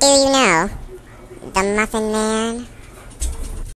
Do you know the Muffin Man?